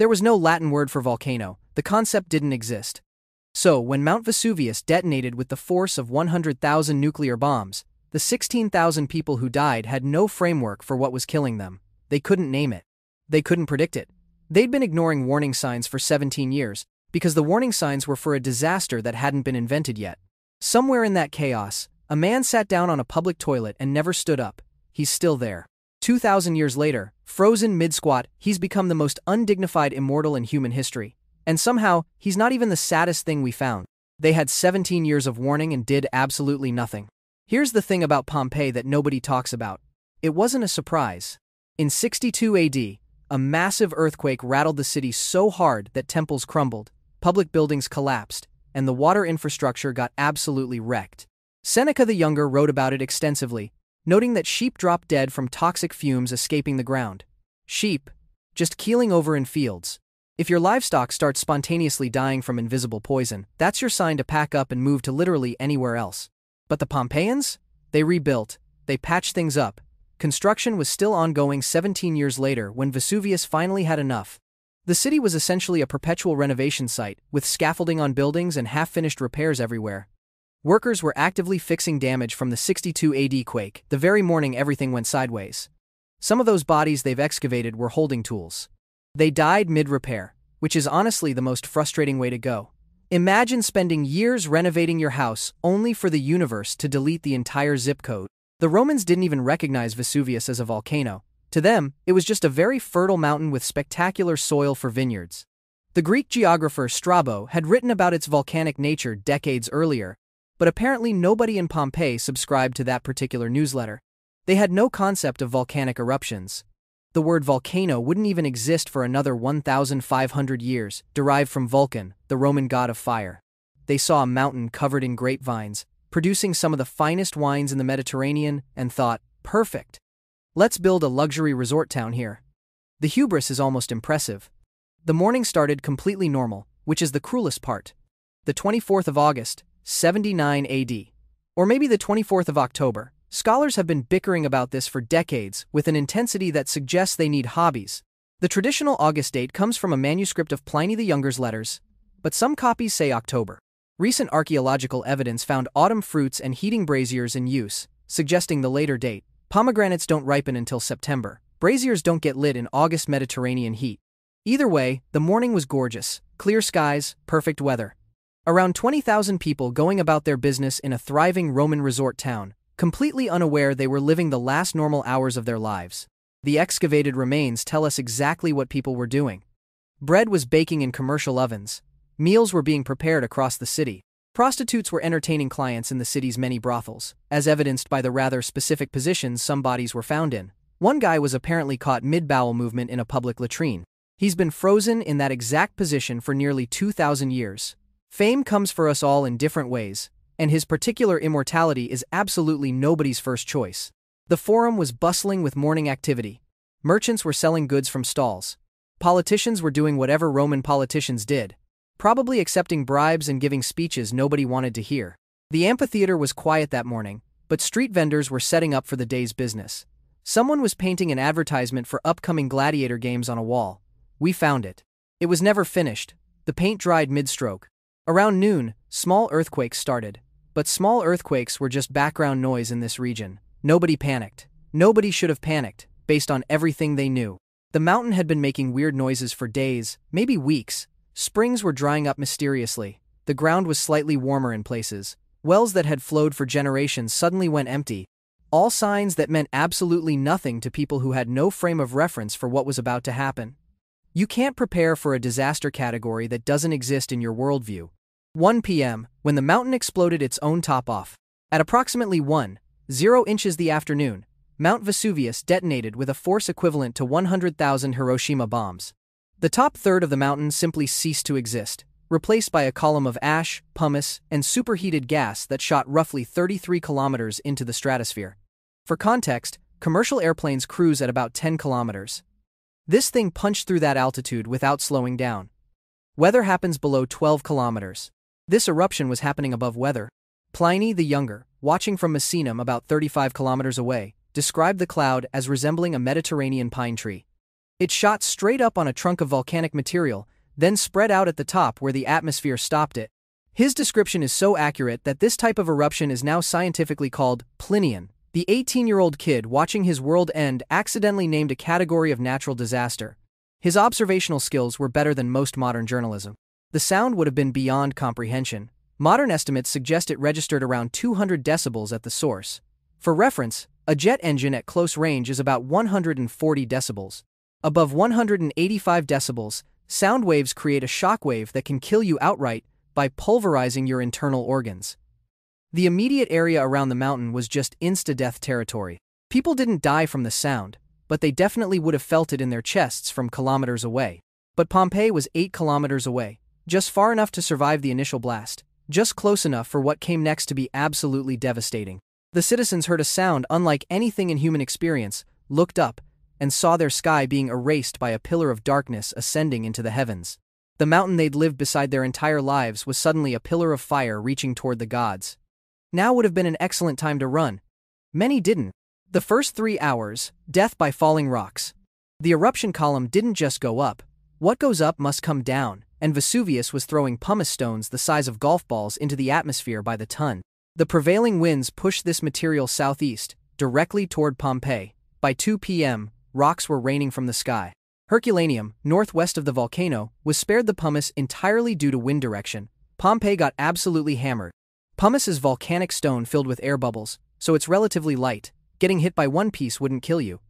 There was no Latin word for volcano, the concept didn't exist. So, when Mount Vesuvius detonated with the force of 100,000 nuclear bombs, the 16,000 people who died had no framework for what was killing them. They couldn't name it. They couldn't predict it. They'd been ignoring warning signs for 17 years, because the warning signs were for a disaster that hadn't been invented yet. Somewhere in that chaos, a man sat down on a public toilet and never stood up. He's still there. 2,000 years later, frozen mid squat, he's become the most undignified immortal in human history. And somehow, he's not even the saddest thing we found. They had 17 years of warning and did absolutely nothing. Here's the thing about Pompeii that nobody talks about it wasn't a surprise. In 62 AD, a massive earthquake rattled the city so hard that temples crumbled, public buildings collapsed, and the water infrastructure got absolutely wrecked. Seneca the Younger wrote about it extensively, noting that sheep dropped dead from toxic fumes escaping the ground. Sheep, just keeling over in fields. If your livestock starts spontaneously dying from invisible poison, that's your sign to pack up and move to literally anywhere else. But the Pompeians? They rebuilt, they patched things up. Construction was still ongoing 17 years later when Vesuvius finally had enough. The city was essentially a perpetual renovation site, with scaffolding on buildings and half finished repairs everywhere. Workers were actively fixing damage from the 62 AD quake, the very morning everything went sideways. Some of those bodies they've excavated were holding tools. They died mid repair, which is honestly the most frustrating way to go. Imagine spending years renovating your house only for the universe to delete the entire zip code. The Romans didn't even recognize Vesuvius as a volcano. To them, it was just a very fertile mountain with spectacular soil for vineyards. The Greek geographer Strabo had written about its volcanic nature decades earlier, but apparently nobody in Pompeii subscribed to that particular newsletter. They had no concept of volcanic eruptions, the word volcano wouldn't even exist for another 1,500 years, derived from Vulcan, the Roman god of fire. They saw a mountain covered in grapevines, producing some of the finest wines in the Mediterranean, and thought, perfect. Let's build a luxury resort town here. The hubris is almost impressive. The morning started completely normal, which is the cruelest part. The 24th of August, 79 AD. Or maybe the 24th of October, Scholars have been bickering about this for decades with an intensity that suggests they need hobbies. The traditional August date comes from a manuscript of Pliny the Younger's letters, but some copies say October. Recent archaeological evidence found autumn fruits and heating braziers in use, suggesting the later date. Pomegranates don't ripen until September. Braziers don't get lit in August Mediterranean heat. Either way, the morning was gorgeous clear skies, perfect weather. Around 20,000 people going about their business in a thriving Roman resort town, completely unaware they were living the last normal hours of their lives. The excavated remains tell us exactly what people were doing. Bread was baking in commercial ovens. Meals were being prepared across the city. Prostitutes were entertaining clients in the city's many brothels, as evidenced by the rather specific positions some bodies were found in. One guy was apparently caught mid bowel movement in a public latrine. He's been frozen in that exact position for nearly 2,000 years. Fame comes for us all in different ways, and his particular immortality is absolutely nobody's first choice. The forum was bustling with morning activity. Merchants were selling goods from stalls. Politicians were doing whatever Roman politicians did, probably accepting bribes and giving speeches nobody wanted to hear. The amphitheater was quiet that morning, but street vendors were setting up for the day's business. Someone was painting an advertisement for upcoming gladiator games on a wall. We found it. It was never finished. The paint dried mid stroke. Around noon, small earthquakes started. But small earthquakes were just background noise in this region. Nobody panicked. Nobody should have panicked, based on everything they knew. The mountain had been making weird noises for days, maybe weeks. Springs were drying up mysteriously. The ground was slightly warmer in places. Wells that had flowed for generations suddenly went empty. All signs that meant absolutely nothing to people who had no frame of reference for what was about to happen. You can't prepare for a disaster category that doesn't exist in your worldview. 1 p.m., when the mountain exploded its own top off. At approximately 1, 0 inches the afternoon, Mount Vesuvius detonated with a force equivalent to 100,000 Hiroshima bombs. The top third of the mountain simply ceased to exist, replaced by a column of ash, pumice, and superheated gas that shot roughly 33 kilometers into the stratosphere. For context, commercial airplanes cruise at about 10 kilometers. This thing punched through that altitude without slowing down. Weather happens below 12 kilometers. This eruption was happening above weather. Pliny the Younger, watching from Misenum about 35 kilometers away, described the cloud as resembling a Mediterranean pine tree. It shot straight up on a trunk of volcanic material, then spread out at the top where the atmosphere stopped it. His description is so accurate that this type of eruption is now scientifically called Plinian. The 18 year old kid watching his world end accidentally named a category of natural disaster. His observational skills were better than most modern journalism. The sound would have been beyond comprehension. Modern estimates suggest it registered around 200 decibels at the source. For reference, a jet engine at close range is about 140 decibels. Above 185 decibels, sound waves create a shock wave that can kill you outright by pulverizing your internal organs. The immediate area around the mountain was just insta death territory. People didn't die from the sound, but they definitely would have felt it in their chests from kilometers away. But Pompeii was 8 kilometers away, just far enough to survive the initial blast, just close enough for what came next to be absolutely devastating. The citizens heard a sound unlike anything in human experience, looked up, and saw their sky being erased by a pillar of darkness ascending into the heavens. The mountain they'd lived beside their entire lives was suddenly a pillar of fire reaching toward the gods. Now would have been an excellent time to run. Many didn't. The first three hours, death by falling rocks. The eruption column didn't just go up. What goes up must come down, and Vesuvius was throwing pumice stones the size of golf balls into the atmosphere by the ton. The prevailing winds pushed this material southeast, directly toward Pompeii. By 2 p.m., rocks were raining from the sky. Herculaneum, northwest of the volcano, was spared the pumice entirely due to wind direction. Pompeii got absolutely hammered. Pumice is volcanic stone filled with air bubbles, so it's relatively light. Getting hit by one piece wouldn't kill you.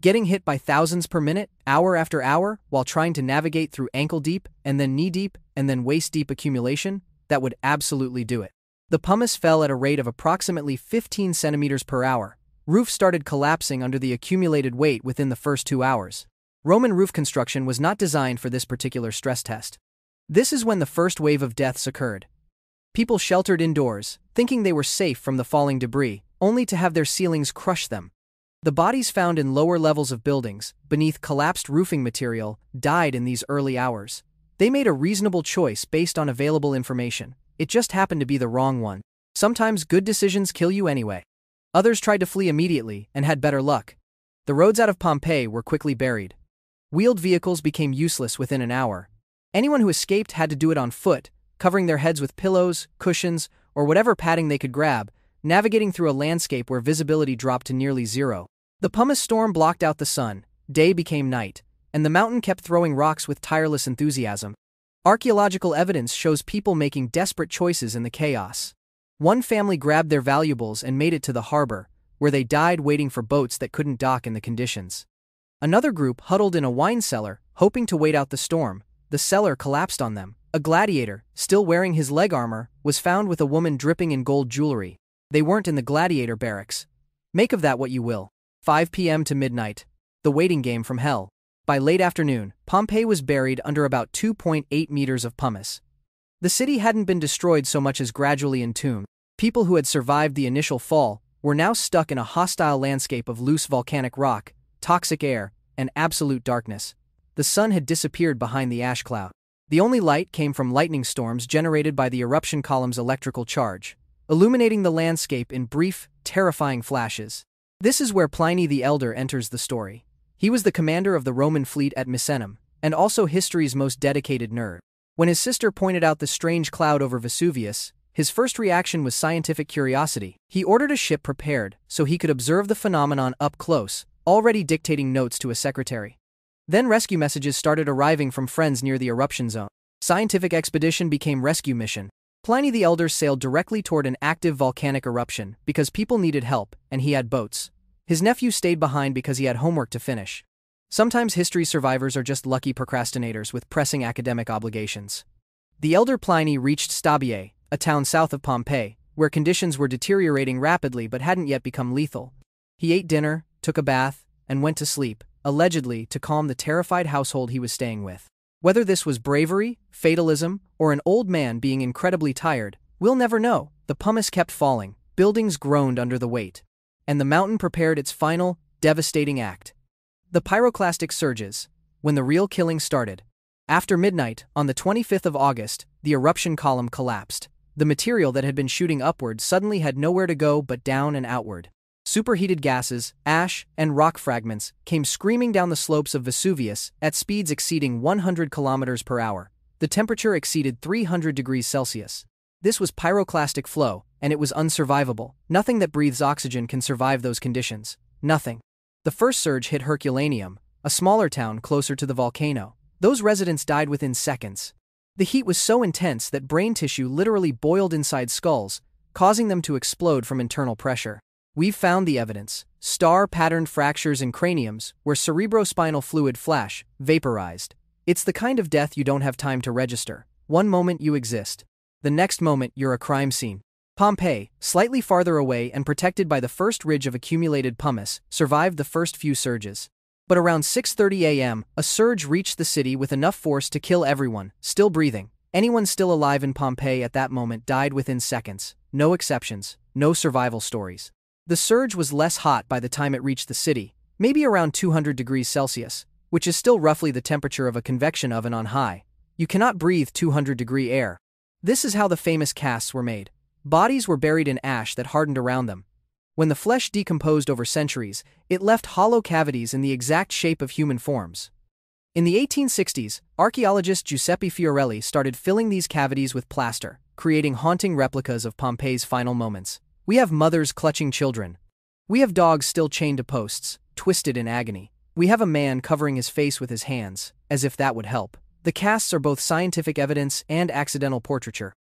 Getting hit by thousands per minute, hour after hour, while trying to navigate through ankle deep, and then knee deep, and then waist deep accumulation, that would absolutely do it. The pumice fell at a rate of approximately 15 centimeters per hour. Roof started collapsing under the accumulated weight within the first two hours. Roman roof construction was not designed for this particular stress test. This is when the first wave of deaths occurred. People sheltered indoors, thinking they were safe from the falling debris, only to have their ceilings crush them. The bodies found in lower levels of buildings, beneath collapsed roofing material, died in these early hours. They made a reasonable choice based on available information. It just happened to be the wrong one. Sometimes good decisions kill you anyway. Others tried to flee immediately and had better luck. The roads out of Pompeii were quickly buried. Wheeled vehicles became useless within an hour. Anyone who escaped had to do it on foot, covering their heads with pillows, cushions, or whatever padding they could grab, navigating through a landscape where visibility dropped to nearly zero. The pumice storm blocked out the sun, day became night, and the mountain kept throwing rocks with tireless enthusiasm. Archaeological evidence shows people making desperate choices in the chaos. One family grabbed their valuables and made it to the harbor, where they died waiting for boats that couldn't dock in the conditions. Another group huddled in a wine cellar, hoping to wait out the storm. The cellar collapsed on them. A gladiator, still wearing his leg armor, was found with a woman dripping in gold jewelry. They weren't in the gladiator barracks. Make of that what you will. 5 p.m. to midnight. The waiting game from hell. By late afternoon, Pompeii was buried under about 2.8 meters of pumice. The city hadn't been destroyed so much as gradually entombed. People who had survived the initial fall were now stuck in a hostile landscape of loose volcanic rock, toxic air, and absolute darkness. The sun had disappeared behind the ash cloud. The only light came from lightning storms generated by the eruption column's electrical charge, illuminating the landscape in brief, terrifying flashes. This is where Pliny the Elder enters the story. He was the commander of the Roman fleet at Misenum, and also history's most dedicated nerd. When his sister pointed out the strange cloud over Vesuvius, his first reaction was scientific curiosity. He ordered a ship prepared so he could observe the phenomenon up close already dictating notes to a secretary. Then rescue messages started arriving from friends near the eruption zone. Scientific expedition became rescue mission. Pliny the Elder sailed directly toward an active volcanic eruption because people needed help, and he had boats. His nephew stayed behind because he had homework to finish. Sometimes history survivors are just lucky procrastinators with pressing academic obligations. The elder Pliny reached Stabiae, a town south of Pompeii, where conditions were deteriorating rapidly but hadn't yet become lethal. He ate dinner, took a bath, and went to sleep, allegedly to calm the terrified household he was staying with. Whether this was bravery, fatalism, or an old man being incredibly tired, we'll never know. The pumice kept falling, buildings groaned under the weight, and the mountain prepared its final, devastating act. The pyroclastic surges, when the real killing started. After midnight, on the 25th of August, the eruption column collapsed. The material that had been shooting upward suddenly had nowhere to go but down and outward. Superheated gases, ash, and rock fragments came screaming down the slopes of Vesuvius at speeds exceeding 100 kilometers per hour. The temperature exceeded 300 degrees Celsius. This was pyroclastic flow, and it was unsurvivable. Nothing that breathes oxygen can survive those conditions. Nothing. The first surge hit Herculaneum, a smaller town closer to the volcano. Those residents died within seconds. The heat was so intense that brain tissue literally boiled inside skulls, causing them to explode from internal pressure. We've found the evidence star patterned fractures in craniums where cerebrospinal fluid flash, vaporized. It's the kind of death you don't have time to register. One moment you exist, the next moment you're a crime scene. Pompeii, slightly farther away and protected by the first ridge of accumulated pumice, survived the first few surges. But around 6:30 a.m., a surge reached the city with enough force to kill everyone, still breathing. Anyone still alive in Pompeii at that moment died within seconds. No exceptions, no survival stories. The surge was less hot by the time it reached the city, maybe around 200 degrees Celsius, which is still roughly the temperature of a convection oven on high. You cannot breathe 200 degree air. This is how the famous casts were made. Bodies were buried in ash that hardened around them. When the flesh decomposed over centuries, it left hollow cavities in the exact shape of human forms. In the 1860s, archaeologist Giuseppe Fiorelli started filling these cavities with plaster, creating haunting replicas of Pompeii's final moments. We have mothers clutching children. We have dogs still chained to posts, twisted in agony. We have a man covering his face with his hands, as if that would help. The casts are both scientific evidence and accidental portraiture.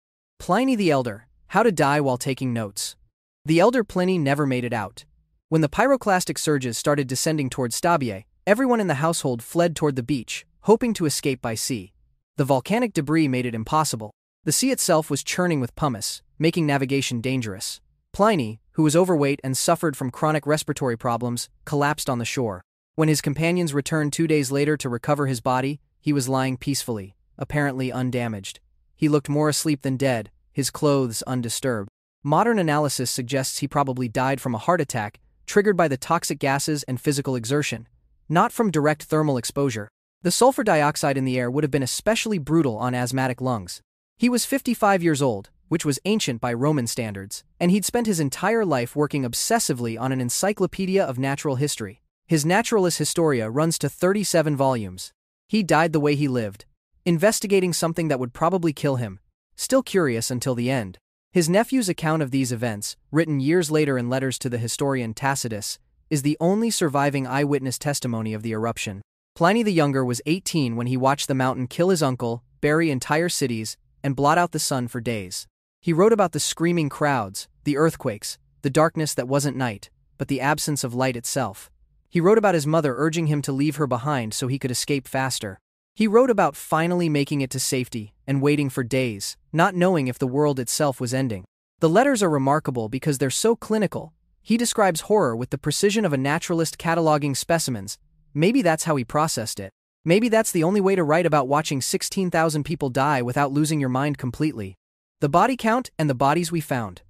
Pliny the Elder, how to Die While Taking Notes. The elder Pliny never made it out. When the pyroclastic surges started descending toward Stabiae, everyone in the household fled toward the beach, hoping to escape by sea. The volcanic debris made it impossible. The sea itself was churning with pumice, making navigation dangerous. Pliny, who was overweight and suffered from chronic respiratory problems, collapsed on the shore. When his companions returned two days later to recover his body, he was lying peacefully, apparently undamaged. He looked more asleep than dead, his clothes undisturbed. Modern analysis suggests he probably died from a heart attack triggered by the toxic gases and physical exertion, not from direct thermal exposure. The sulfur dioxide in the air would have been especially brutal on asthmatic lungs. He was 55 years old, which was ancient by Roman standards, and he'd spent his entire life working obsessively on an encyclopedia of natural history. His Naturalis Historia runs to 37 volumes. He died the way he lived, investigating something that would probably kill him, still curious until the end. His nephew's account of these events, written years later in letters to the historian Tacitus, is the only surviving eyewitness testimony of the eruption. Pliny the Younger was 18 when he watched the mountain kill his uncle, bury entire cities, and blot out the sun for days. He wrote about the screaming crowds, the earthquakes, the darkness that wasn't night, but the absence of light itself. He wrote about his mother urging him to leave her behind so he could escape faster. He wrote about finally making it to safety and waiting for days, not knowing if the world itself was ending. The letters are remarkable because they're so clinical. He describes horror with the precision of a naturalist cataloging specimens. Maybe that's how he processed it. Maybe that's the only way to write about watching 16,000 people die without losing your mind completely. The body count and the bodies we found.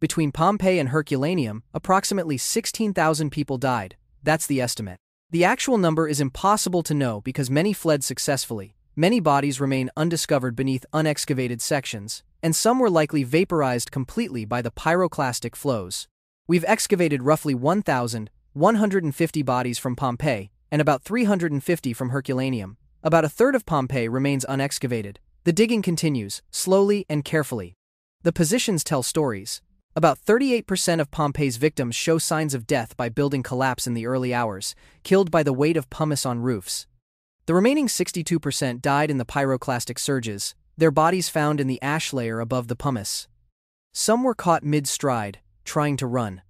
Between Pompeii and Herculaneum, approximately 16,000 people died. That's the estimate. The actual number is impossible to know because many fled successfully, many bodies remain undiscovered beneath unexcavated sections, and some were likely vaporized completely by the pyroclastic flows. We've excavated roughly 1,150 bodies from Pompeii and about 350 from Herculaneum. About a third of Pompeii remains unexcavated. The digging continues, slowly and carefully. The positions tell stories, about 38% of Pompeii's victims show signs of death by building collapse in the early hours, killed by the weight of pumice on roofs. The remaining 62% died in the pyroclastic surges, their bodies found in the ash layer above the pumice. Some were caught mid stride, trying to run.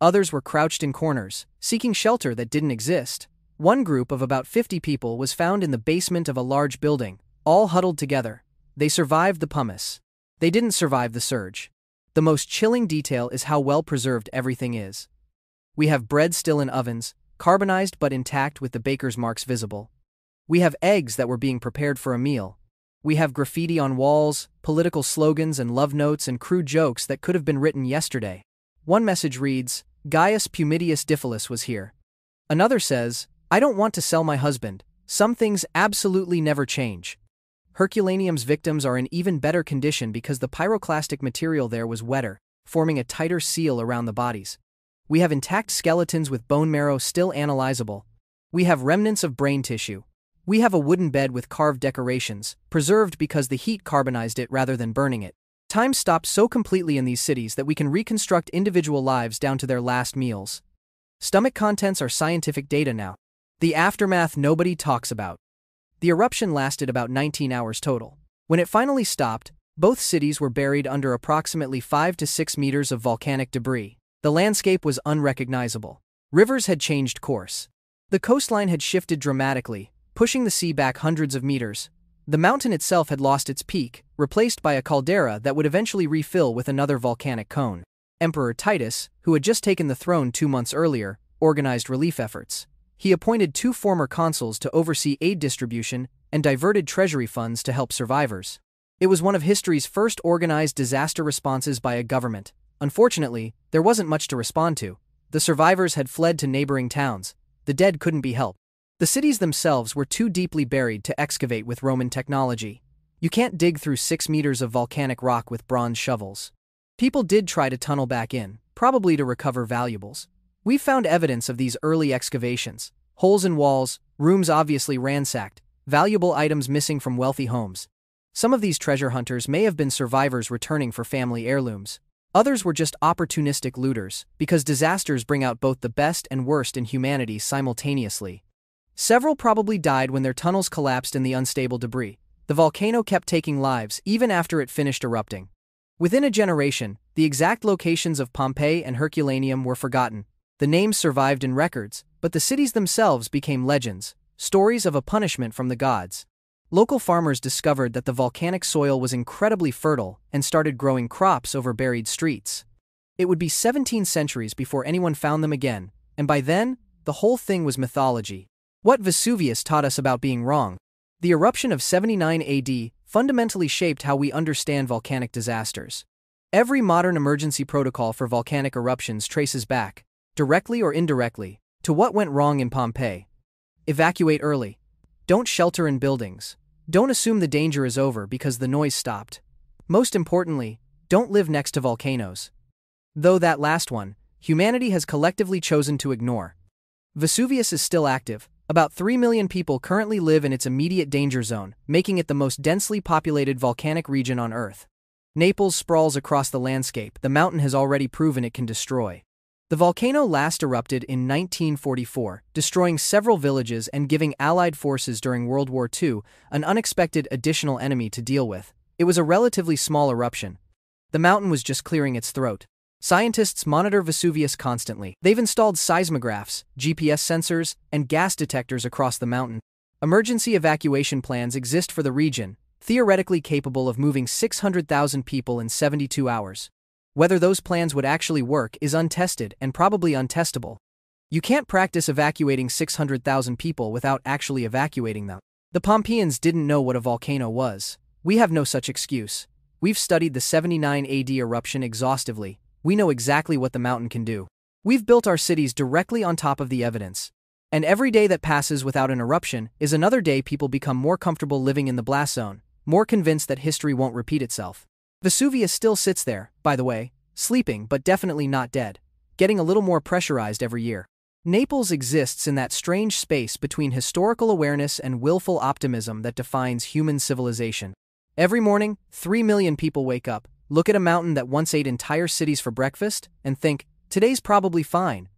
Others were crouched in corners, seeking shelter that didn't exist. One group of about 50 people was found in the basement of a large building, all huddled together. They survived the pumice. They didn't survive the surge. The most chilling detail is how well preserved everything is. We have bread still in ovens, carbonized but intact with the baker's marks visible. We have eggs that were being prepared for a meal. We have graffiti on walls, political slogans and love notes and crude jokes that could have been written yesterday. One message reads, Gaius Pumitius Diphilus was here. Another says, I don't want to sell my husband. Some things absolutely never change. Herculaneum's victims are in even better condition because the pyroclastic material there was wetter, forming a tighter seal around the bodies. We have intact skeletons with bone marrow still analyzable. We have remnants of brain tissue. We have a wooden bed with carved decorations, preserved because the heat carbonized it rather than burning it. Time stopped so completely in these cities that we can reconstruct individual lives down to their last meals. Stomach contents are scientific data now. The aftermath nobody talks about. The eruption lasted about 19 hours total. When it finally stopped, both cities were buried under approximately 5 to 6 meters of volcanic debris. The landscape was unrecognizable. Rivers had changed course. The coastline had shifted dramatically, pushing the sea back hundreds of meters. The mountain itself had lost its peak, replaced by a caldera that would eventually refill with another volcanic cone. Emperor Titus, who had just taken the throne two months earlier, organized relief efforts. He appointed two former consuls to oversee aid distribution and diverted treasury funds to help survivors. It was one of history's first organized disaster responses by a government. Unfortunately, there wasn't much to respond to. The survivors had fled to neighboring towns. The dead couldn't be helped. The cities themselves were too deeply buried to excavate with Roman technology. You can't dig through six meters of volcanic rock with bronze shovels. People did try to tunnel back in, probably to recover valuables. We've found evidence of these early excavations holes in walls, rooms obviously ransacked, valuable items missing from wealthy homes. Some of these treasure hunters may have been survivors returning for family heirlooms. Others were just opportunistic looters, because disasters bring out both the best and worst in humanity simultaneously. Several probably died when their tunnels collapsed in the unstable debris. The volcano kept taking lives even after it finished erupting. Within a generation, the exact locations of Pompeii and Herculaneum were forgotten. The names survived in records, but the cities themselves became legends, stories of a punishment from the gods. Local farmers discovered that the volcanic soil was incredibly fertile and started growing crops over buried streets. It would be 17 centuries before anyone found them again, and by then, the whole thing was mythology. What Vesuvius taught us about being wrong. The eruption of 79 AD fundamentally shaped how we understand volcanic disasters. Every modern emergency protocol for volcanic eruptions traces back, directly or indirectly, to what went wrong in Pompeii. Evacuate early. Don't shelter in buildings. Don't assume the danger is over because the noise stopped. Most importantly, don't live next to volcanoes. Though that last one, humanity has collectively chosen to ignore. Vesuvius is still active, about 3 million people currently live in its immediate danger zone, making it the most densely populated volcanic region on Earth. Naples sprawls across the landscape, the mountain has already proven it can destroy. The volcano last erupted in 1944, destroying several villages and giving Allied forces during World War II an unexpected additional enemy to deal with. It was a relatively small eruption. The mountain was just clearing its throat. Scientists monitor Vesuvius constantly. They've installed seismographs, GPS sensors, and gas detectors across the mountain. Emergency evacuation plans exist for the region, theoretically capable of moving 600,000 people in 72 hours. Whether those plans would actually work is untested and probably untestable. You can't practice evacuating 600,000 people without actually evacuating them. The Pompeians didn't know what a volcano was. We have no such excuse. We've studied the 79 AD eruption exhaustively, we know exactly what the mountain can do. We've built our cities directly on top of the evidence. And every day that passes without an eruption is another day people become more comfortable living in the blast zone, more convinced that history won't repeat itself. Vesuvius still sits there, by the way, sleeping but definitely not dead, getting a little more pressurized every year. Naples exists in that strange space between historical awareness and willful optimism that defines human civilization. Every morning, three million people wake up, Look at a mountain that once ate entire cities for breakfast and think, today's probably fine,